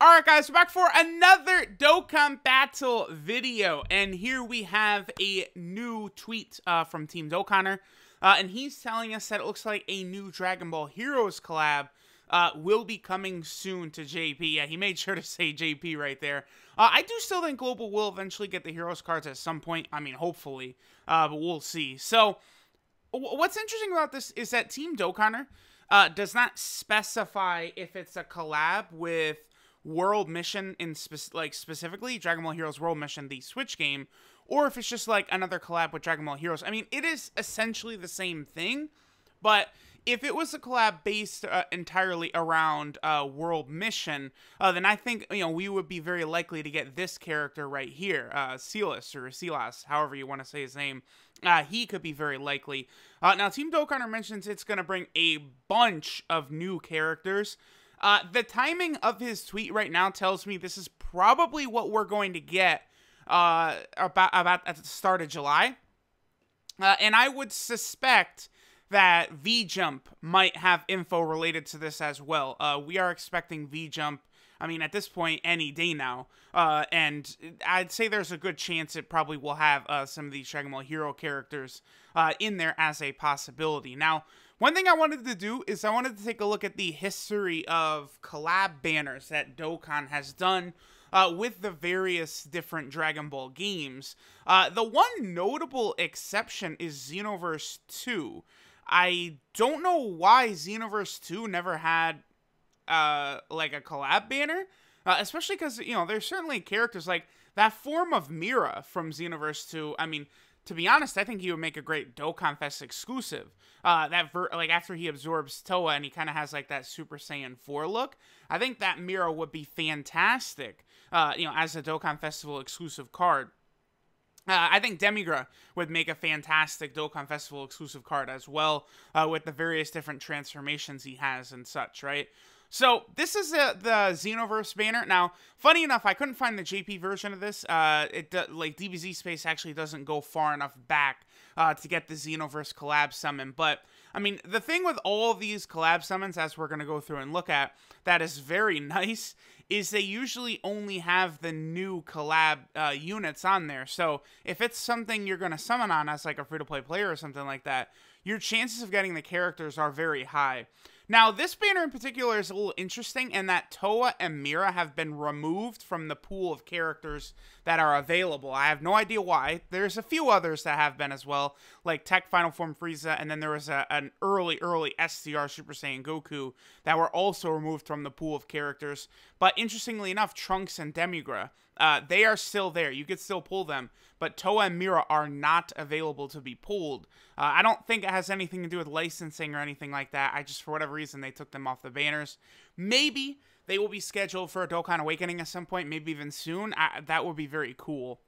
Alright guys, we're back for another Dokkan Battle video, and here we have a new tweet uh, from Team Dokkaner, uh, and he's telling us that it looks like a new Dragon Ball Heroes collab uh, will be coming soon to JP. Yeah, he made sure to say JP right there. Uh, I do still think Global will eventually get the Heroes cards at some point, I mean, hopefully, uh, but we'll see. So, what's interesting about this is that Team Dokkaner uh, does not specify if it's a collab with world mission in spe- like specifically Dragon Ball Heroes World Mission, the Switch game, or if it's just like another collab with Dragon Ball Heroes. I mean, it is essentially the same thing, but if it was a collab based uh, entirely around uh, World Mission, uh, then I think you know we would be very likely to get this character right here, uh, Silas or Silas, however you want to say his name. Uh, he could be very likely. Uh, now, Team Dokkaner mentions it's going to bring a bunch of new characters. Uh, the timing of his tweet right now tells me this is probably what we're going to get uh, about about at the start of July, uh, and I would suspect that V Jump might have info related to this as well. Uh, we are expecting V Jump. I mean, at this point, any day now, uh, and I'd say there's a good chance it probably will have uh, some of these Dragon Ball Hero characters uh, in there as a possibility. Now, one thing I wanted to do is I wanted to take a look at the history of collab banners that Dokkan has done uh, with the various different Dragon Ball games. Uh, the one notable exception is Xenoverse 2. I don't know why Xenoverse 2 never had uh, like a collab banner, uh, especially because, you know, there's certainly characters like that form of Mira from Xenoverse 2. I mean, to be honest, I think he would make a great Dokkan Fest exclusive. Uh, that ver- like after he absorbs Towa and he kind of has like that Super Saiyan 4 look, I think that Mira would be fantastic. Uh, you know, as a Dokkan Festival exclusive card. Uh, I think Demigra would make a fantastic Dokkan Festival exclusive card as well, uh, with the various different transformations he has and such, right? So this is the, the Xenoverse banner. Now, funny enough, I couldn't find the JP version of this. Uh, it like DBZ Space actually doesn't go far enough back uh, to get the Xenoverse collab summon. But I mean, the thing with all these collab summons, as we're gonna go through and look at, that is very nice, is they usually only have the new collab uh, units on there. So if it's something you're gonna summon on as like a free to play player or something like that, your chances of getting the characters are very high. Now, this banner in particular is a little interesting in that Towa and Mira have been removed from the pool of characters that are available. I have no idea why. There's a few others that have been as well, like Tech Final Form Frieza, and then there was a, an early, early SCR Super Saiyan Goku that were also removed from the pool of characters. But interestingly enough, Trunks and Demigra uh, they are still there. You could still pull them, but Towa and Mira are not available to be pulled. Uh, I don't think it has anything to do with licensing or anything like that. I just, for whatever reason, they took them off the banners. Maybe they will be scheduled for a Dokkan Awakening at some point, maybe even soon. I, that would be very cool.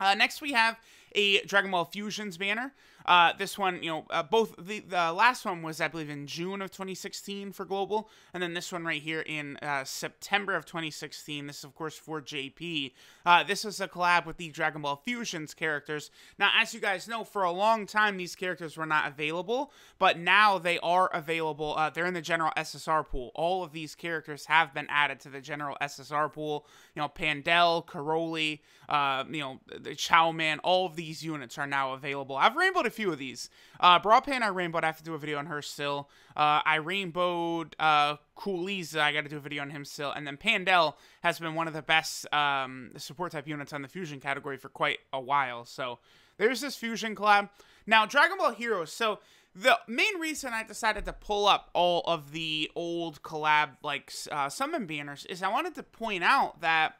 Uh, next, we have a Dragon Ball Fusions banner. Uh, this one, you know, uh, both the, the last one was, I believe, in June of 2016 for Global, and then this one right here in uh, September of 2016. This is, of course, for JP. Uh, this is a collab with the Dragon Ball Fusions characters. Now, as you guys know, for a long time, these characters were not available, but now they are available. Uh, they're in the general SSR pool. All of these characters have been added to the general SSR pool. You know, Pandel, Karoli, uh, you know, the Chow Man, all of these units are now available. I've rainbowed a few of these. Uh, Broadpan, I rainbowed. I have to do a video on her still. Uh, I rainbowed uh, Cooliza. I got to do a video on him still. And then Pandel has been one of the best um, support type units on the fusion category for quite a while. So there's this fusion collab. Now, Dragon Ball Heroes. So the main reason I decided to pull up all of the old collab like uh, summon banners is I wanted to point out that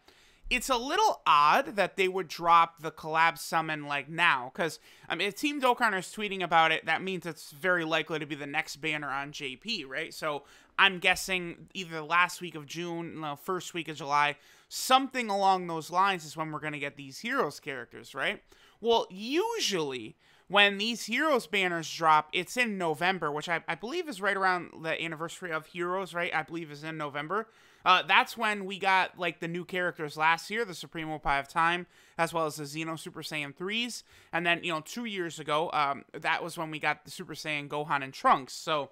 it's a little odd that they would drop the collab summon like now because I mean if Team Dokkan is tweeting about it, that means it's very likely to be the next banner on JP, right? So I'm guessing either the last week of June, no, first week of July, something along those lines is when we're gonna get these heroes characters, right? Well, usually when these heroes banners drop, it's in November, which I, I believe is right around the anniversary of Heroes, right? I believe is in November. Uh, that's when we got like the new characters last year, the Supreme Kai of Time, as well as the Xeno Super Saiyan 3s. And then, you know, two years ago, um, that was when we got the Super Saiyan Gohan and Trunks. So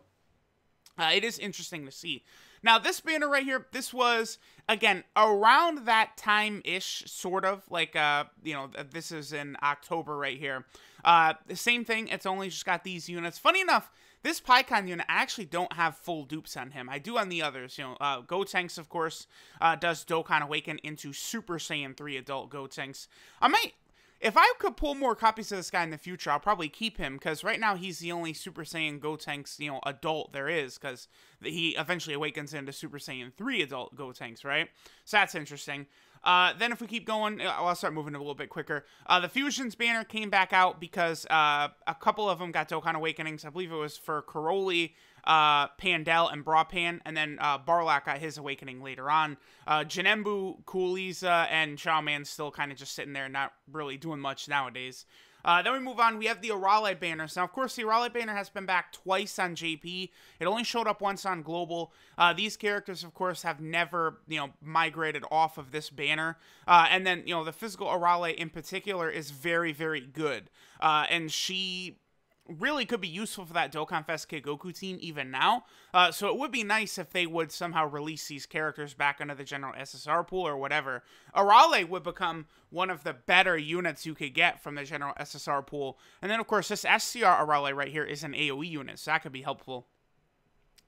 uh, it is interesting to see. Now, this banner right here, this was, again, around that time-ish, sort of, like, uh, you know, this is in October right here. Uh, the same thing, it's only just got these units. Funny enough, this Pikkon unit, I actually don't have full dupes on him. I do on the others. You know, uh, Gotenks, of course, uh, does Dokkan Awaken into Super Saiyan 3 adult Gotenks. I might if I could pull more copies of this guy in the future, I'll probably keep him because right now he's the only Super Saiyan Gotenks, you know, adult there is because he eventually awakens into Super Saiyan 3 adult Gotenks, right? So that's interesting. Uh, then if we keep going, uh, I'll start moving a little bit quicker. Uh, the Fusions banner came back out because uh, a couple of them got Dokkan Awakenings. I believe it was for Karoli, uh, Pandel, and Brapan, and then uh, Barlack got his awakening later on. Janembu, Cooliza, and Shawman still kind of just sitting there, not really doing much nowadays. Uh, then we move on. We have the Arale banners. Now, of course, the Arale banner has been back twice on JP. It only showed up once on Global. Uh, these characters, of course, have never, you know, migrated off of this banner. Uh, and then, you know, the physical Arale in particular is very, very good. Uh, and she really could be useful for that Dokkan Fest Kid Goku team even now. Uh, so it would be nice if they would somehow release these characters back under the general SSR pool or whatever. Arale would become one of the better units you could get from the general SSR pool. And then, of course, this SCR Arale right here is an AoE unit, so that could be helpful.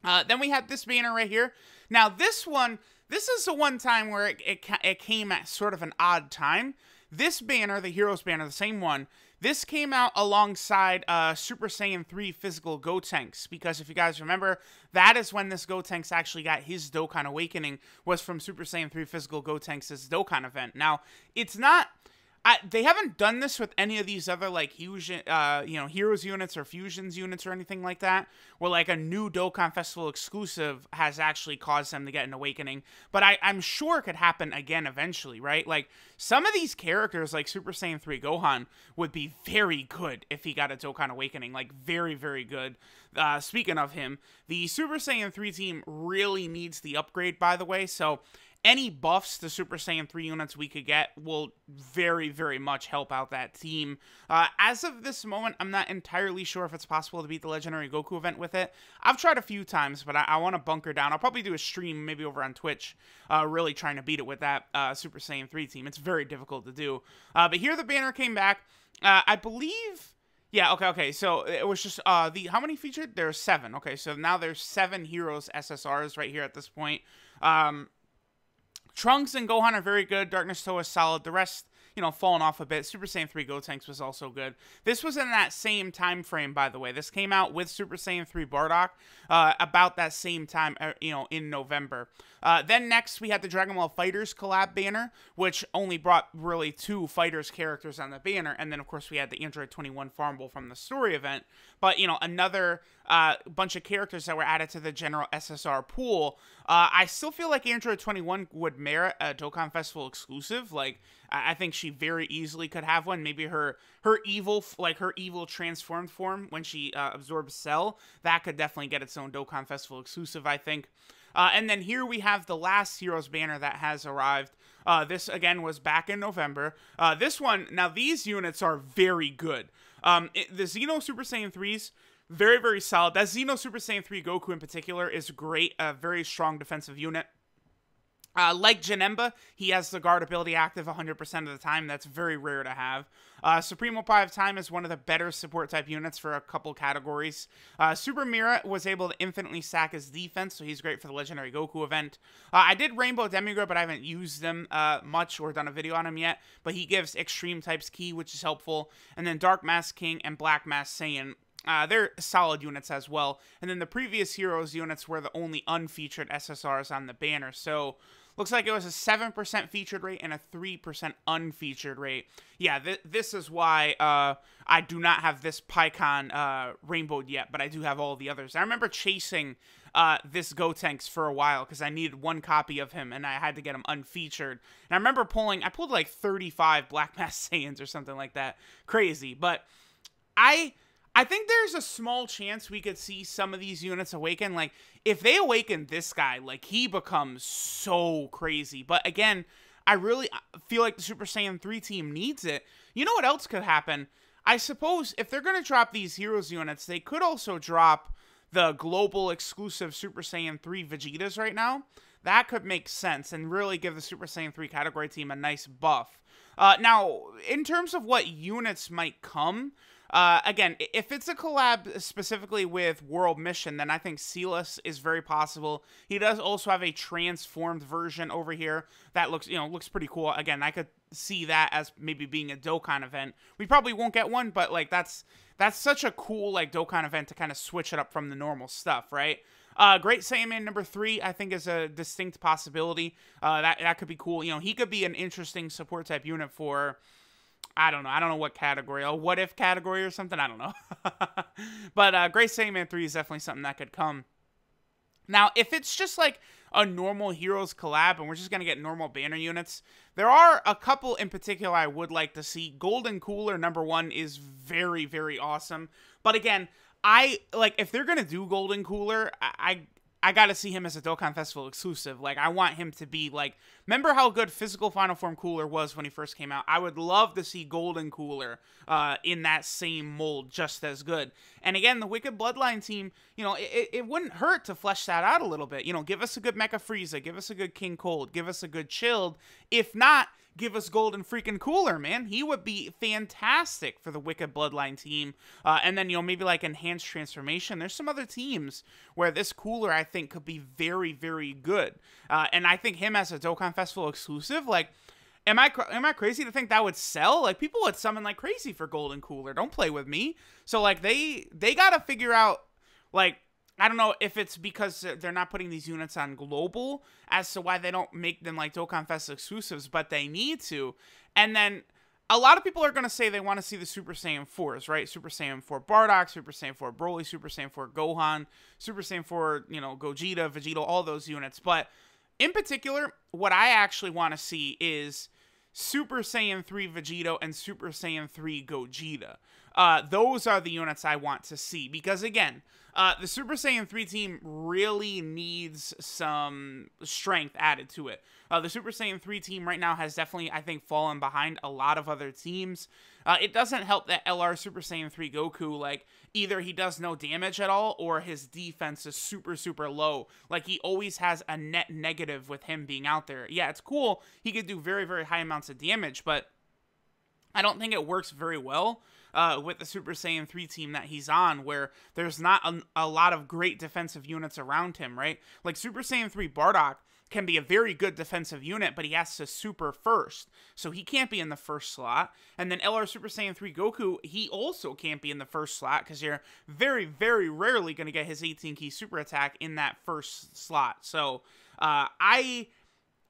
Uh, then we have this banner right here. Now, this one, this is the one time where it, it, it came at sort of an odd time. This banner, the Heroes banner, the same one, this came out alongside uh, Super Saiyan 3 physical Gotenks, because if you guys remember, that is when this Gotenks actually got his Dokkan Awakening, was from Super Saiyan 3 physical Gotenks' Dokkan event. Now, it's not I, they haven't done this with any of these other like fusion, uh, you know, heroes units or fusions units or anything like that, where like a new Dokkan Festival exclusive has actually caused them to get an awakening. But I, I'm sure it could happen again eventually, right? Like some of these characters, like Super Saiyan 3 Gohan, would be very good if he got a Dokkan awakening, like very, very good. Uh, speaking of him, the Super Saiyan 3 team really needs the upgrade, by the way. So any buffs to Super Saiyan 3 units we could get will very, very much help out that team. Uh, as of this moment, I'm not entirely sure if it's possible to beat the Legendary Goku event with it. I've tried a few times, but I, I want to bunker down. I'll probably do a stream maybe over on Twitch, uh, really trying to beat it with that uh, Super Saiyan 3 team. It's very difficult to do. Uh, but here the banner came back. Uh, I believe... Yeah, okay, okay. So it was just uh the how many featured? There's seven. Okay, so now there's seven heroes SSRs right here at this point. Um Trunks and Gohan are very good. Darkness Towa is solid. The rest, you know, falling off a bit. Super Saiyan 3 Gotenks was also good. This was in that same time frame, by the way. This came out with Super Saiyan 3 Bardock uh, about that same time, uh, you know, in November. Uh, then next, we had the Dragon Ball Fighters collab banner, which only brought really two Fighters characters on the banner. And then, of course, we had the Android 21 Farmable from the story event. But, you know, another uh, bunch of characters that were added to the general SSR pool. Uh, I still feel like Android 21 would merit a Dokkan Festival exclusive. Like, I think she very easily could have one. Maybe her her evil, like her evil transformed form when she uh, absorbs Cell, that could definitely get its own Dokkan Festival exclusive. I think. Uh, and then here we have the last Heroes banner that has arrived. Uh, this again was back in November. Uh, this one, now these units are very good. Um, it, the Xeno Super Saiyan 3s, very, very solid. That Xeno Super Saiyan 3 Goku in particular is great, a very strong defensive unit. Uh, like Janemba, he has the guard ability active 100% of the time. That's very rare to have. Uh, Supremo Kai of Time is one of the better support type units for a couple categories. Uh, Super Mira was able to infinitely sack his defense, so he's great for the Legendary Goku event. Uh, I did Rainbow Demigra, but I haven't used them uh, much or done a video on him yet. But he gives Extreme types ki, which is helpful. And then Dark Mask King and Black Mask Saiyan uh, they're solid units as well. And then the previous Heroes units were the only unfeatured SSRs on the banner. So Looks like it was a 7% featured rate and a 3% unfeatured rate. Yeah, th this is why uh, I do not have this Pikkon uh, rainbowed yet, but I do have all the others. I remember chasing uh, this Gotenks for a while because I needed one copy of him and I had to get him unfeatured. And I remember pulling, I pulled like 35 Black Mask Saiyans or something like that. Crazy. But I I think there's a small chance we could see some of these units awaken. Like, if they awaken this guy, like, he becomes so crazy. But again, I really feel like the Super Saiyan 3 team needs it. You know what else could happen? I suppose if they're going to drop these heroes units, they could also drop the global exclusive Super Saiyan 3 Vegetas right now, that could make sense and really give the Super Saiyan 3 category team a nice buff. Uh, now, in terms of what units might come, uh, again, if it's a collab specifically with World Mission, then I think Silas is very possible. He does also have a transformed version over here that looks, you know, looks pretty cool. Again, I could see that as maybe being a Dokkan event. We probably won't get one, but like that's that's such a cool like Dokkan event to kind of switch it up from the normal stuff, right? Uh, Great Saiyaman number three, I think, is a distinct possibility. Uh, that that could be cool. You know, he could be an interesting support type unit for I don't know. I don't know what category. A what if category or something. I don't know. but uh, Great Saiyaman 3 is definitely something that could come. Now, if it's just like a normal Heroes collab and we're just going to get normal banner units, there are a couple in particular I would like to see. Golden Cooler number one is very, very awesome. But again, I like if they're going to do Golden Cooler, I, I got to see him as a Dokkan Festival exclusive. Like, I want him to be like. Remember how good Physical Final Form Cooler was when he first came out? I would love to see Golden Cooler uh, in that same mold, just as good. And again, the Wicked Bloodline team, you know, it, it wouldn't hurt to flesh that out a little bit. You know, give us a good Mecha Frieza, give us a good King Cold, give us a good Chilled. If not, give us Golden freaking Cooler, man. He would be fantastic for the Wicked Bloodline team. Uh, and then, you know, maybe like Enhanced Transformation. There's some other teams where this Cooler, I think, could be very, very good. Uh, and I think him as a Dokkan Festival exclusive, like, Am I am I crazy to think that would sell? Like people would summon like crazy for Golden Cooler. Don't play with me. So like they they got to figure out like I don't know if it's because they're not putting these units on global as to why they don't make them like Dokkan Fest exclusives, but they need to. And then a lot of people are going to say they want to see the Super Saiyan 4s, right? Super Saiyan 4 Bardock, Super Saiyan 4 Broly, Super Saiyan 4 Gohan, Super Saiyan 4, you know, Gogeta, Vegeta, all those units. But in particular, what I actually want to see is Super Saiyan 3 Vegito and Super Saiyan 3 Gogeta. Uh, those are the units I want to see because, again, uh, the Super Saiyan 3 team really needs some strength added to it. Uh, the Super Saiyan 3 team right now has definitely, I think, fallen behind a lot of other teams. Uh, it doesn't help that LR Super Saiyan 3 Goku, like, either he does no damage at all or his defense is super, super low. Like, he always has a net negative with him being out there. Yeah, it's cool. He could do very, very high amounts of damage, but I don't think it works very well uh, with the Super Saiyan 3 team that he's on, where there's not a, a lot of great defensive units around him, right? Like Super Saiyan 3 Bardock can be a very good defensive unit, but he has to super first. So he can't be in the first slot. And then LR Super Saiyan 3 Goku, he also can't be in the first slot because you're very, very rarely going to get his 18 ki super attack in that first slot. So uh, I.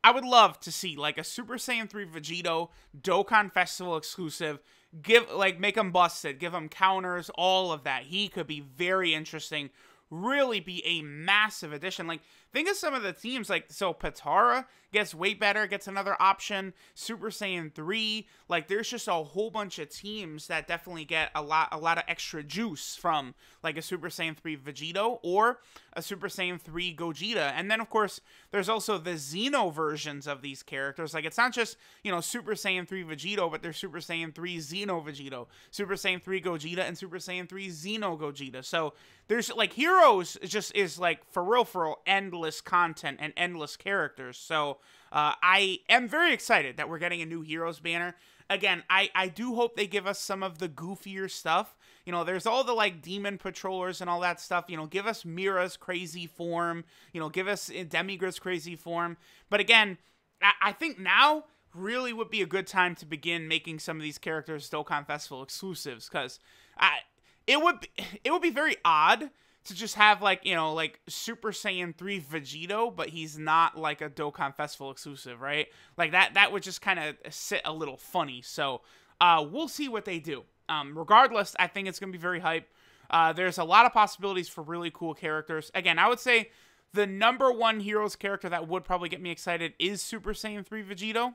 I would love to see like a Super Saiyan 3 Vegito Dokkan Festival exclusive give like make him busted, give him counters, all of that. He could be very interesting. Really be a massive addition. Like think of some of the teams like so Potara gets way better, gets another option. Super Saiyan 3, like there's just a whole bunch of teams that definitely get a lot a lot of extra juice from like a Super Saiyan 3 Vegito or a Super Saiyan 3 Gogeta. And then of course, there's also the Xeno versions of these characters. Like it's not just, you know, Super Saiyan 3 Vegito, but there's Super Saiyan 3 Xeno Vegito, Super Saiyan 3 Gogeta and Super Saiyan 3 Xeno Gogeta. So there's like Heroes just is like for real for real endless content and endless characters. So uh, I am very excited that we're getting a new Heroes banner. Again, I, I do hope they give us some of the goofier stuff. You know, there's all the like demon patrollers and all that stuff. You know, give us Mira's crazy form. You know, give us Demigra's crazy form. But again, I, I think now really would be a good time to begin making some of these characters Dokkan Festival exclusives because I it would be, it would be very odd to just have like you know like Super Saiyan 3 Vegito, but he's not like a Dokkan Festival exclusive, right? Like that that would just kind of sit a little funny. So uh, we'll see what they do. Um, regardless, I think it's gonna be very hype. Uh, there's a lot of possibilities for really cool characters. Again, I would say the number one Heroes character that would probably get me excited is Super Saiyan 3 Vegito.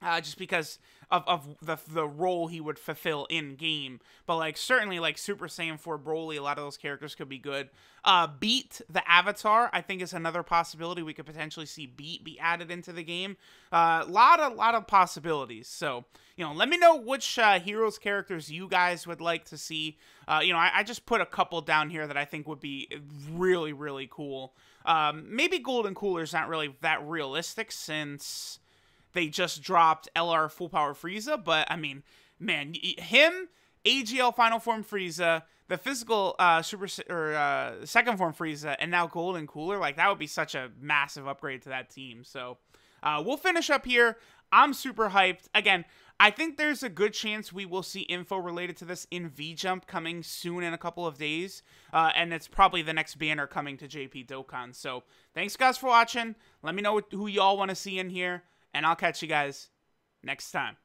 uh, just because of, of the the role he would fulfill in game. But like certainly like Super Saiyan 4 Broly, a lot of those characters could be good. Uh, Beat the Avatar, I think is another possibility. We could potentially see Beat be added into the game. A uh, lot a lot of possibilities. So you know, let me know which uh, heroes characters you guys would like to see. Uh, you know, I, I, just put a couple down here that I think would be really really cool. Um, maybe Golden Cooler is not really that realistic since they just dropped LR Full Power Frieza, but I mean, man, him, AGL Final Form Frieza, the physical uh, Super or uh, Second Form Frieza, and now Golden Cooler, like that would be such a massive upgrade to that team. So uh, we'll finish up here. I'm super hyped. Again, I think there's a good chance we will see info related to this in V Jump coming soon in a couple of days. Uh, and it's probably the next banner coming to JP Dokkan. So thanks, guys, for watching. Let me know who y'all want to see in here and I'll catch you guys next time.